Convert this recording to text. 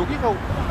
여기가